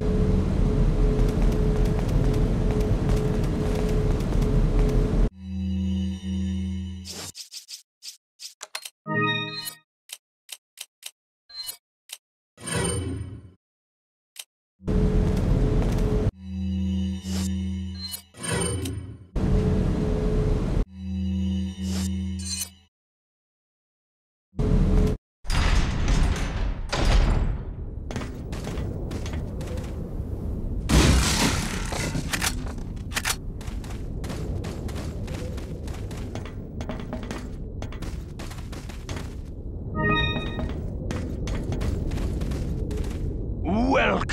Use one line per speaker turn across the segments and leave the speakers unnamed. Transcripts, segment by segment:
you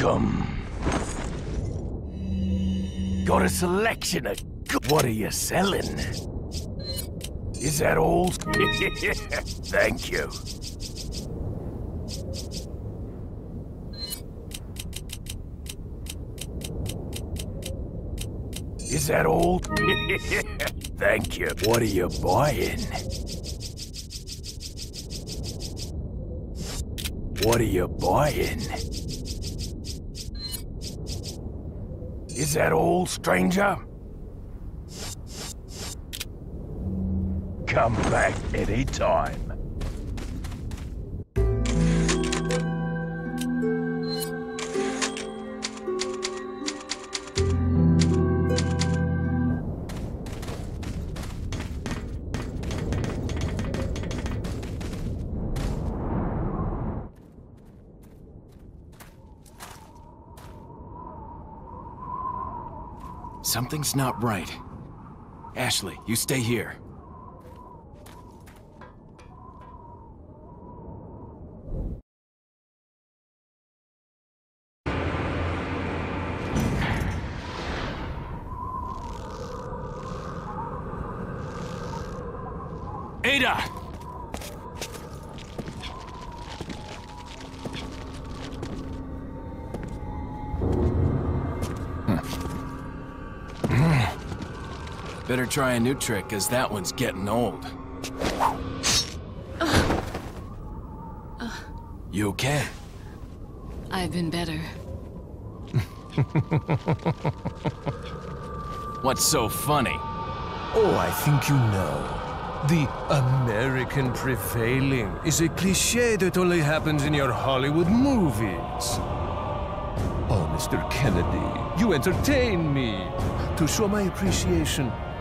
Welcome. Got a selection of... What are you selling? Is that all? Thank you. Is that all? Thank you. What are you buying? What are you buying? Is that all, stranger? Come back any time.
Something's not right. Ashley, you stay here. Ada! Better try a new trick, as that one's getting old. You okay?
I've been better.
What's so funny?
Oh, I think you know. The American prevailing is a cliche that only happens in your Hollywood movies. Oh, Mr. Kennedy, you entertain me. To show my appreciation,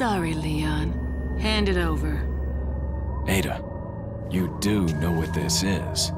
Sorry, Leon. Hand it over.
Ada, you do know what this is.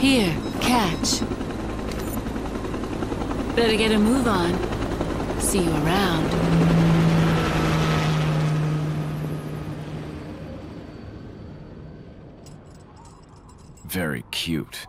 Here, catch. Better get a move on. See you around.
Very cute.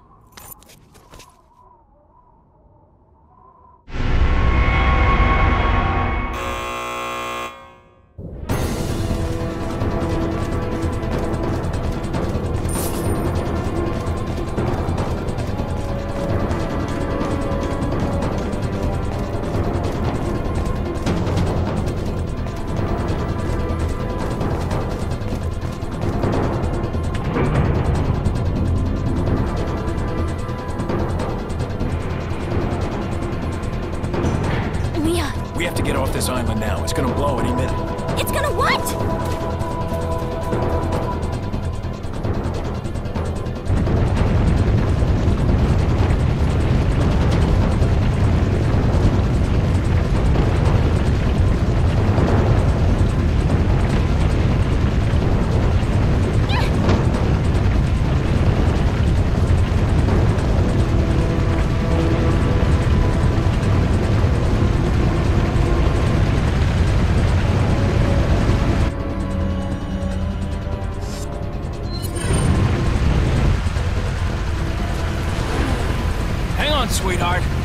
This island now. It's gonna blow any minute.
it's gonna what?
Sweetheart.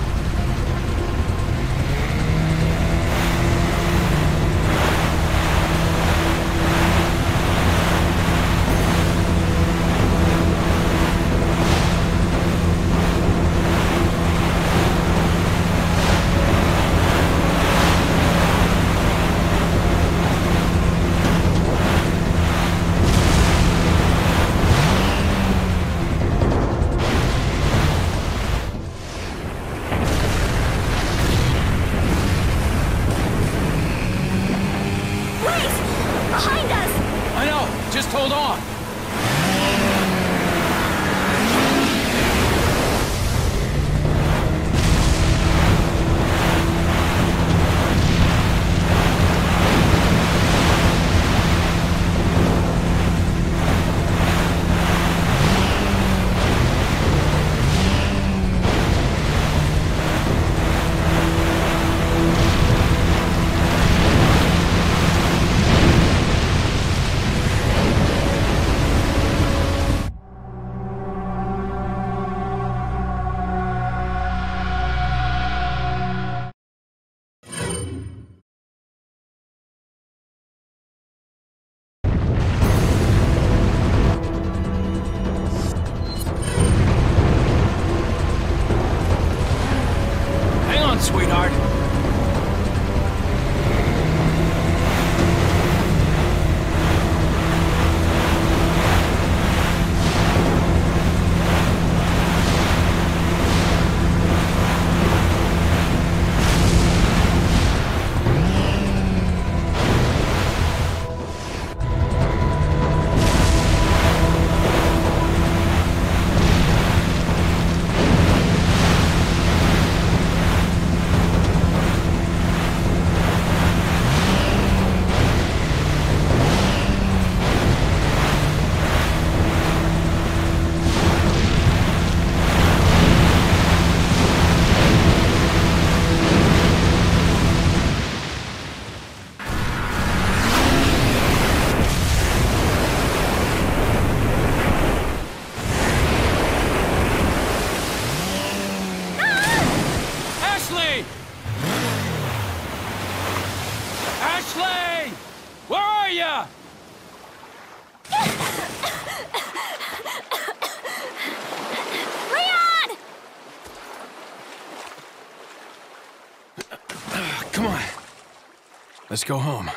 Let's go home.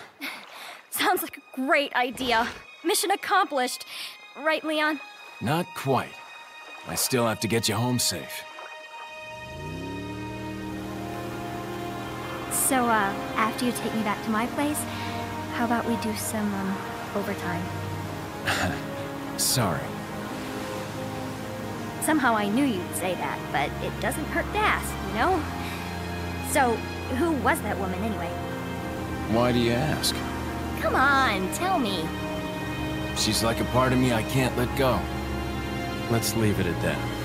Sounds like a great idea. Mission accomplished. Right, Leon?
Not quite. I still have to get you home safe.
So, uh, after you take me back to my place, how about we do some, um, overtime?
Sorry.
Somehow I knew you'd say that, but it doesn't hurt to ask, you know? So, who was that woman anyway?
Why do you ask?
Come on, tell me.
She's like a part of me I can't let go. Let's leave it at that.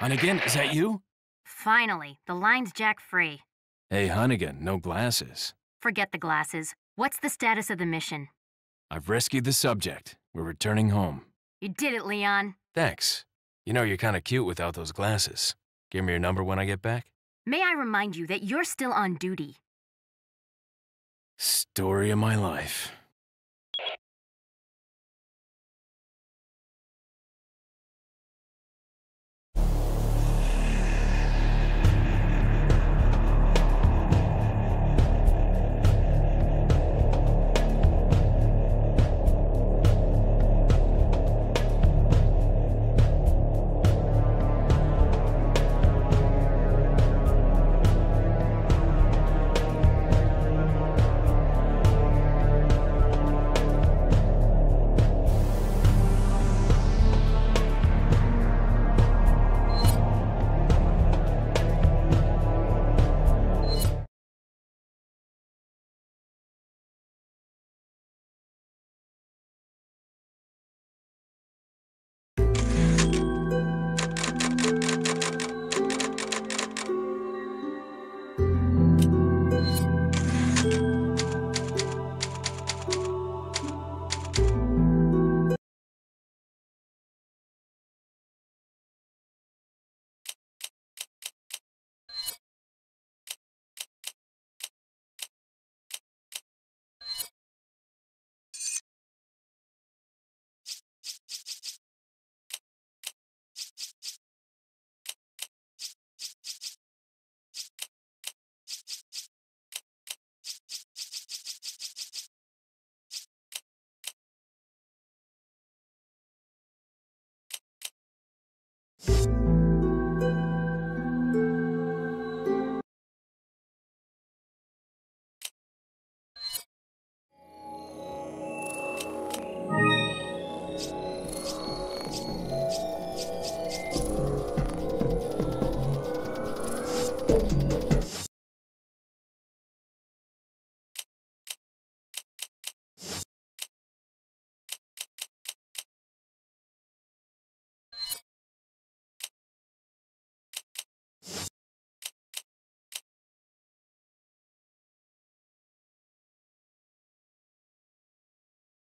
Hunnigan, is that you?
Finally, the line's jack free.
Hey, Hunnigan, no glasses.
Forget the glasses. What's the status of the mission?
I've rescued the subject. We're returning home.
You did it, Leon.
Thanks. You know, you're kinda cute without those glasses. Give me your number when I get back.
May I remind you that you're still on duty?
Story of my life.